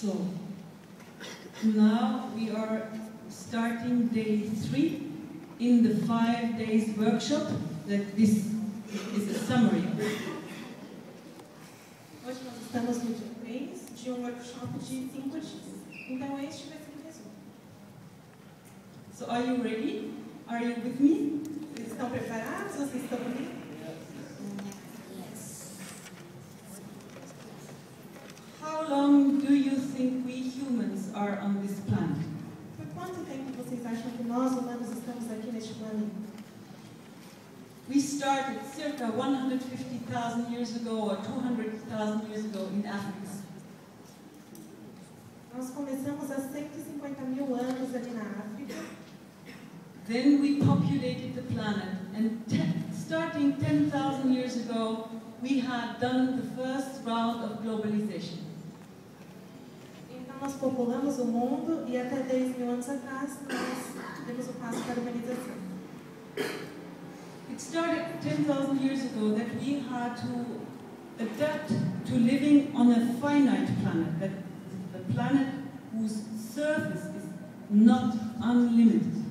So, now we are starting day three in the five days workshop that this is a summary of. Hoje nós estamos no dia 3 de um workshop de 5 dias. Então este vai ser o resumo. So are you ready? Are you with me? Vocês estão preparados? Vocês estão comigo? How long do you think we humans are on this planet? Por quanto tempo vocês acham que nós humanos estamos aqui neste planeta? We started circa 150,000 years ago or 200,000 years ago in Africa. Nós começamos há 150 mil anos ali na África. Then we populated the planet, and starting 10,000 years ago, we had done the first round of globalization. Nós populamos o mundo e até 10 mil anos atrás nós demos o passo para a urbanização. It started 10,000 years ago that we had to adapt to living on a finite planet, that a planet whose surface is not unlimited.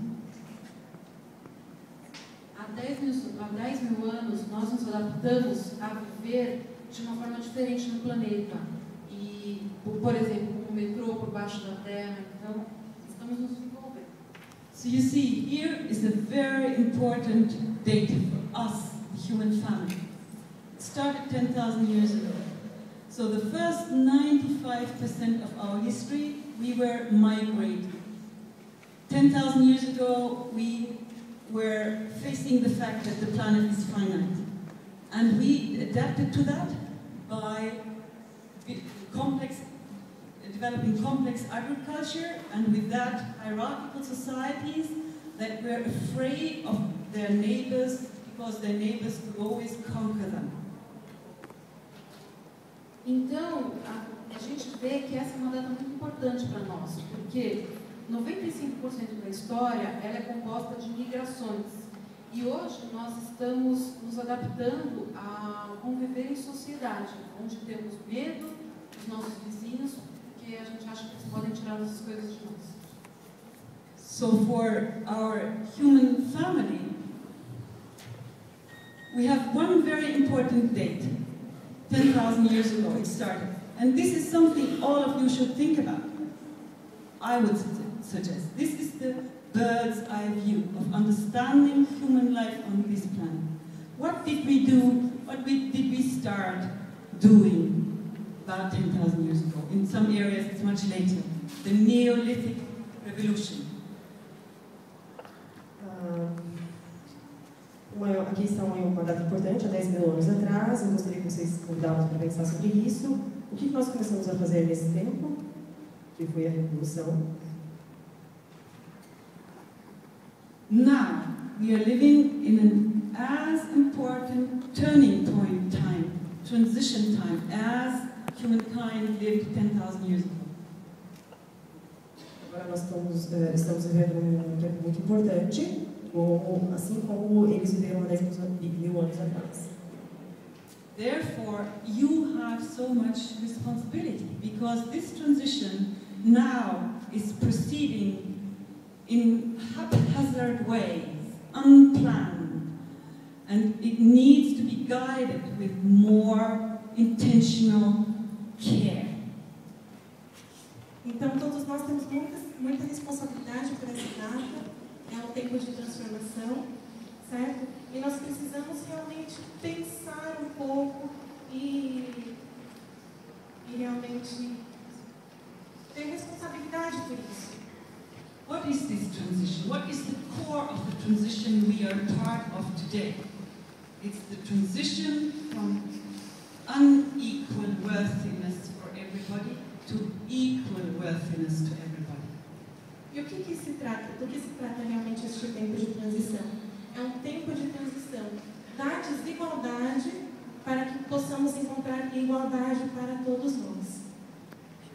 Há 10, mil, há 10 mil anos, nós nos adaptamos a viver de uma forma diferente no planeta. E, por, exemplo, metrô por baixo da terra. Então, estamos nos desenvolvendo. So you see, here is a very important data for us, the human family. It started 10,000 years ago. So the first 95% of our history, we were migrating. 10,000 years ago, we were facing the fact that the planet is finite. And we adapted to that by complex developing complex agriculture, and with that, hierarchical societies that were afraid of their neighbors because their neighbors could always conquer them. Então, a, a gente vê que essa é uma data muito importante para nós, porque 95% da história ela é composta de migrações. E hoje nós estamos nos adaptando a conviver em sociedade, onde temos medo dos nossos vizinhos, So, for our human family, we have one very important date 10,000 years ago it started. And this is something all of you should think about. I would suggest. This is the bird's eye view of understanding human life on this planet. What did we do? What did we start doing about 10,000 years ago? In some areas, it's much later. The Neolithic Revolution. Ah, uma, aqui está uma, data importante, há 10 mil anos atrás. Eu gostaria que vocês convidassem para pensar sobre isso. O que nós começamos a fazer nesse tempo? Que foi a Revolução. Now, we are living in an as important turning point time, transition time, as humankind lived 10,000 years ago. Agora nós estamos, estamos vivendo um tempo muito importante, como, assim como eles viveram há 10 mil mil anos atrás. Therefore, you have so much responsibility because this transition now is proceeding in haphazard ways, unplanned, and it needs to be guided with more intentional care. Então todos nós temos muita, muita responsabilidade por essa data. É um tempo de transformação, certo? E nós precisamos realmente pensar um pouco e, e realmente ter responsabilidade por isso. What is this transition? What is the core of the transition we are part of today? It's the transition from que, que se trata? Do que se trata realmente este tempo de transição? É um tempo de transição da desigualdade para que possamos encontrar igualdade para todos nós.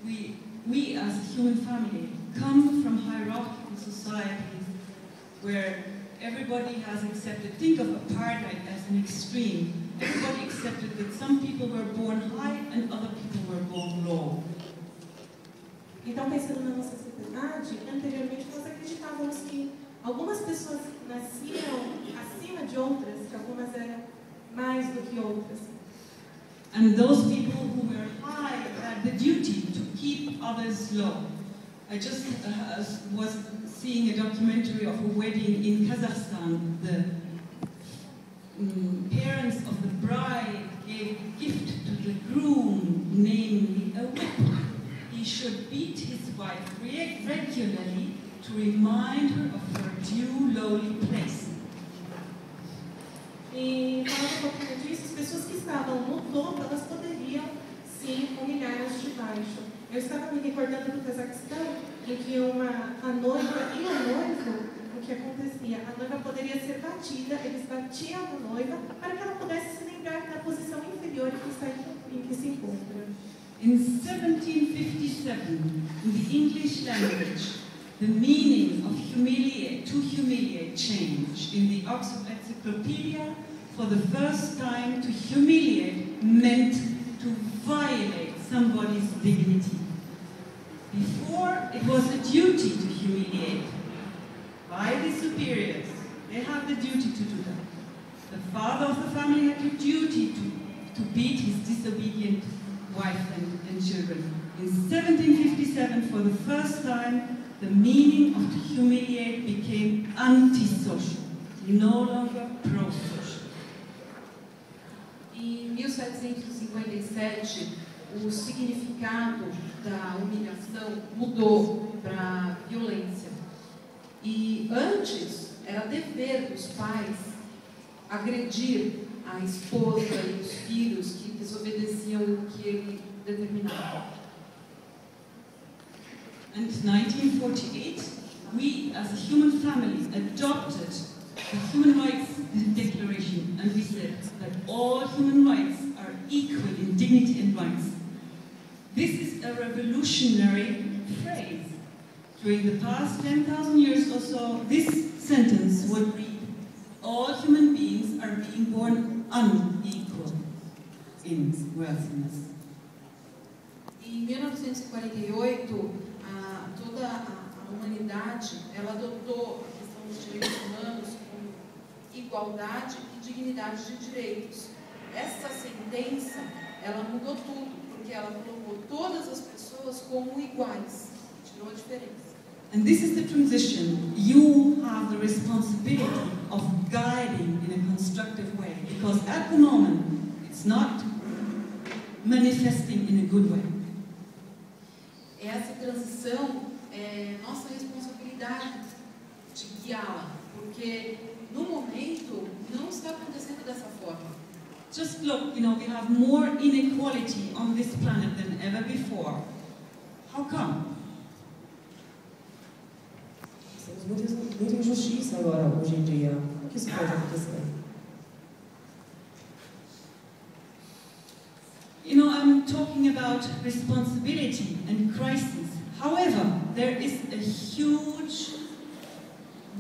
We, we as a human family come from hierarchical societies where everybody has accepted, think of apartheid as an extreme. Everybody accepted that some people were born high and other people were born low. Então, pensando na nossa anteriormente nós acreditávamos que algumas pessoas nasciam acima de outras, que algumas eram mais do que outras. And those people who were high had the duty to keep others low. I just uh, was seeing a documentary of a wedding in Kazakhstan. The um, parents of the bride gave a gift to the groom, namely a whip. He should beat his wife re- regularly to remind her of her due lowly place. E falando um pouquinho disso, as pessoas que estavam no topo, elas poderiam sim humilhar as de baixo. Eu estava me recordando do Cazaquistão, em que uma, a noiva e o noivo, o que acontecia? A noiva poderia ser batida, eles batiam a noiva para que ela pudesse se lembrar da posição inferior em que, está, em que se encontra. In 1757, in the English language, the meaning of humiliate, to humiliate changed. In the Oxford Encyclopedia, for the first time, to humiliate meant to violate somebody's dignity. Before, it was a duty to humiliate by the superiors. They had the duty to do that. The father of the family had the duty to, to beat his disobedient wife and, and children. In 1757, for the first time, the meaning of to humiliate became antisocial, no longer pro-social. Em 1757, o significado da humilhação mudou para violência. E antes era dever dos pais agredir a esposa e os filhos que desobedeciam o que ele determinava. And 1948, we as a human family adopted the Human Rights Declaration and we said that all human rights are equal in dignity and rights. This is a revolutionary phrase. During the past 10,000 years or so, this sentence would read, all human beings are being born unequal in worthiness. Em 1948, a, toda a, a humanidade ela adotou a questão dos direitos humanos como igualdade e dignidade de direitos. Essa sentença ela mudou tudo, porque ela colocou todas as pessoas como iguais, tirou a diferença. And this is the transition. You have the responsibility of guiding in a constructive way because at the moment it's not manifesting in a good way. Essa transição é nossa responsabilidade de guiá-la, porque no momento não está acontecendo dessa forma. Just look, you know, we have more inequality on this planet than ever before. How come? Muita, injustiça agora, hoje em dia. Como que isso pode acontecer? You know, I'm talking about responsibility and crisis. However, there is a huge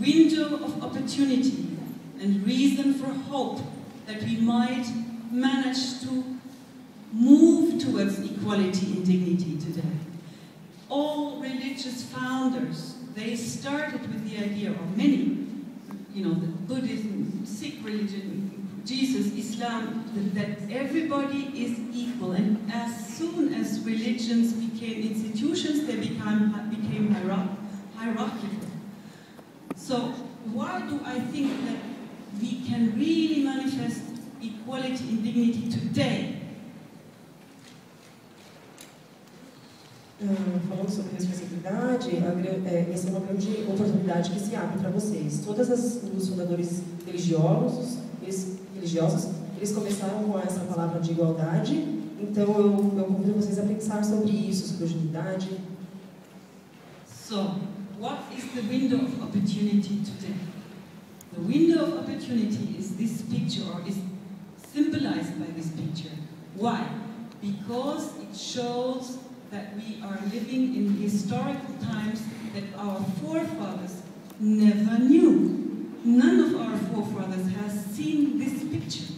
window of opportunity and reason for hope that we might manage to move towards equality and dignity today. All religious founders, they started with the idea of many, you know, the Buddhism, Sikh religion, Jesus, Islam, that, that everybody is equal. And as soon as religions became institutions, they became, became hierarchical. So why do I think that we can really manifest equality and dignity today? Falando sobre responsabilidade, é, essa é uma grande oportunidade que se abre para vocês. Todos os fundadores religiosos, eles, religiosos, eles começaram com essa palavra de igualdade. Então eu, eu convido vocês a pensar sobre isso, sobre agilidade. So, what is the window of opportunity today? The window of opportunity is this picture, or is symbolized by this picture. Why? Because it shows that we are living in historical times that our forefathers never knew. None of our forefathers has seen this picture.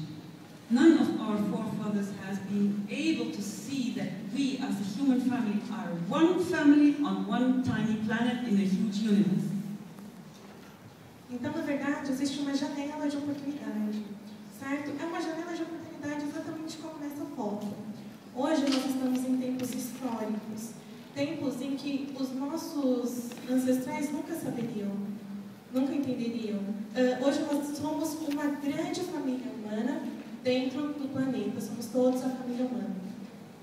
None of our forefathers has been able to see that we as a human family are one family on one tiny planet in a huge universe. Então, na verdade, existe uma janela de oportunidade, certo? É uma janela de oportunidade exatamente como nessa foto. Tempos em que os nossos ancestrais nunca saberiam, nunca entenderiam. Uh, hoje nós somos uma grande família humana dentro do planeta, somos todos a família humana.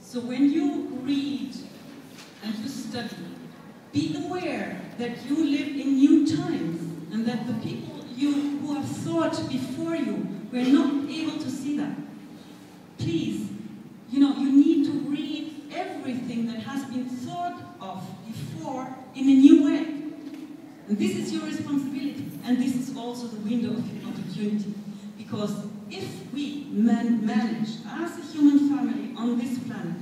So when you read and you study, be aware that you live in new times and that the people you who have thought before you opportunity. Because if we man manage, as a human family on this planet,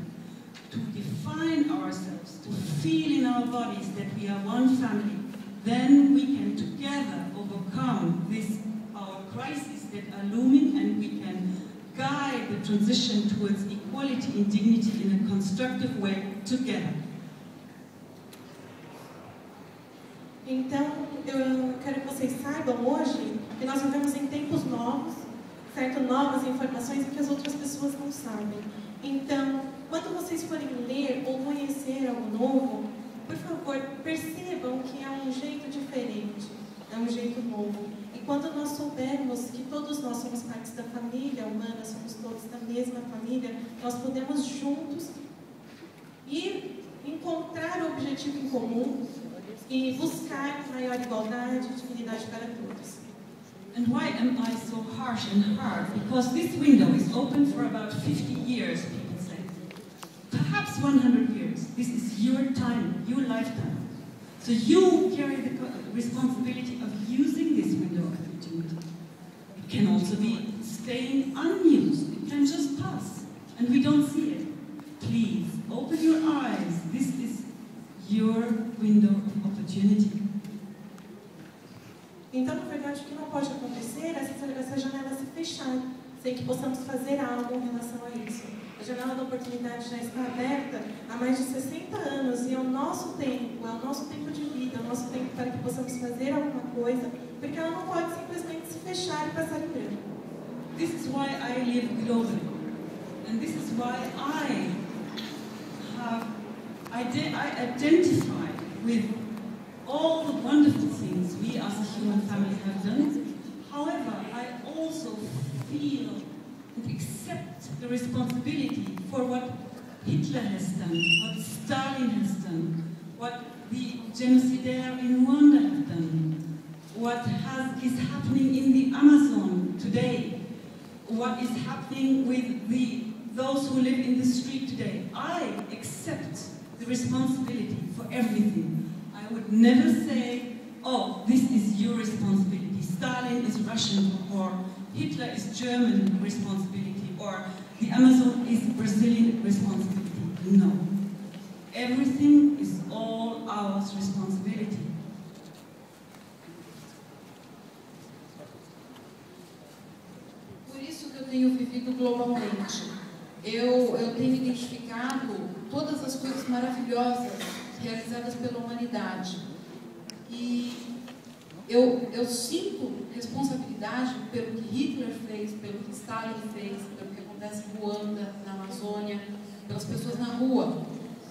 to define ourselves, to feel in our bodies that we are one family, then we can together overcome this our crises that are looming and we can guide the transition towards equality and dignity in a constructive way together. Então, eu quero que vocês saibam hoje que nós vivemos em tempos novos, certo? Novas informações que as outras pessoas não sabem. Então, quando vocês forem ler ou conhecer algo novo, por favor, percebam que é um jeito diferente, é um jeito novo. E quando nós soubermos que todos nós somos partes da família humana, somos todos da mesma família, nós podemos juntos ir encontrar o objetivo em comum e buscar maior igualdade e dignidade para todos. And why am I so harsh and hard? Because this window is open for about 50 years, people say. perhaps 100 years. This is your time, your lifetime. So you carry the responsibility of using this window of opportunity. It can also be staying unused. It can just pass, and we don't see it. Please, open your eyes. This is your window of opportunity. Que não pode acontecer é essa, janela se fechar, sem que possamos fazer algo em relação a isso. A janela da oportunidade já está aberta há mais de 60 anos e é o nosso tempo, é o nosso tempo de vida, é o nosso tempo para que possamos fazer alguma coisa, porque ela não pode simplesmente se fechar e passar em branco. This is why I live globally. And this is why I have I identify with all the wonderful things we as a human family have done. However, I also feel and accept the responsibility for what Hitler has done, what Stalin has done, what the genocidaires in Rwanda have done, what has, is happening in the Amazon today, what is happening with the, those who live in the street today. I accept the responsibility for everything. I would never say, oh, this is your responsibility. Stalin is Russian or Hitler is German responsibility or the Amazon is Brazilian responsibility. No. Everything is all our responsibility. Por isso que eu tenho vivido globalmente. Eu, eu tenho identificado todas as coisas maravilhosas realizadas pela humanidade. E eu, eu sinto responsabilidade pelo que Hitler fez, pelo que Stalin fez, pelo que acontece em Ruanda, na Amazônia, pelas pessoas na rua.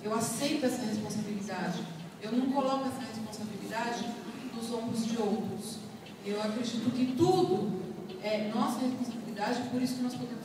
Eu aceito essa responsabilidade. Eu não coloco essa responsabilidade nos ombros de outros. Eu acredito que tudo é nossa responsabilidade, por isso que nós podemos.